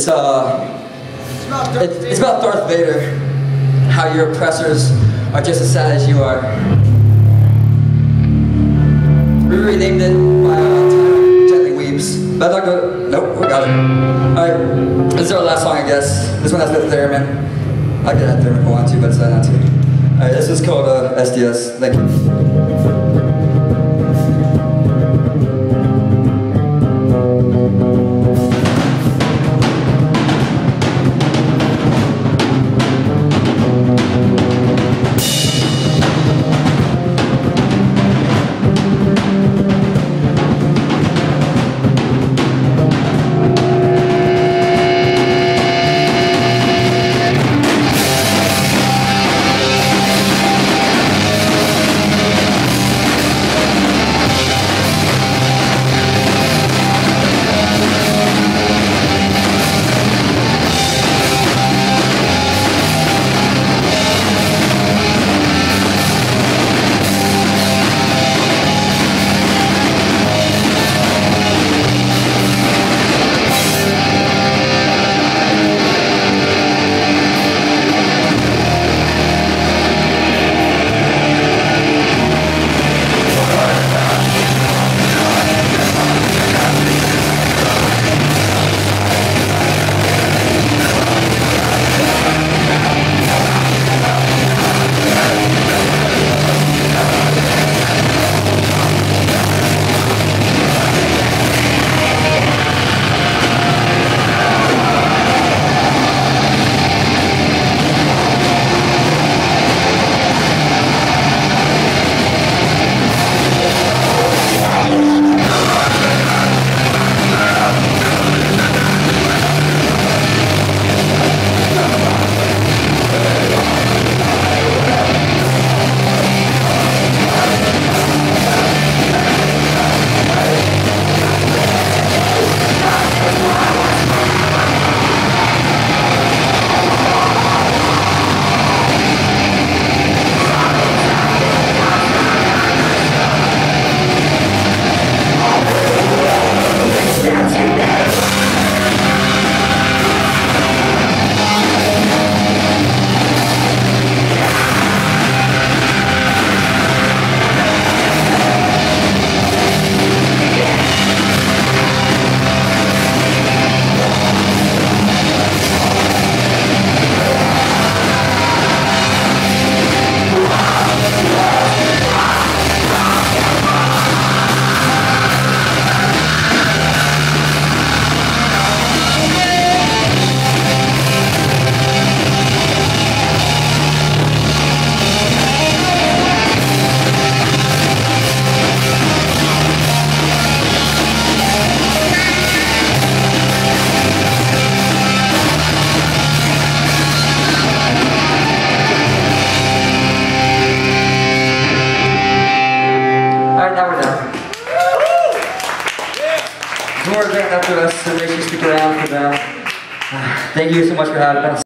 It's uh, it, it's about Darth Vader. How your oppressors are just as sad as you are. We renamed it by uh, Gently Weeps. Gonna, nope, we got it. Alright, this is our last song, I guess. This one has the theremin. I could add theremin if I want to, but it's not to. Alright, this is called uh, SDS. Thank you. More event after us, so make sure you stick around for that. Thank you so much for having us.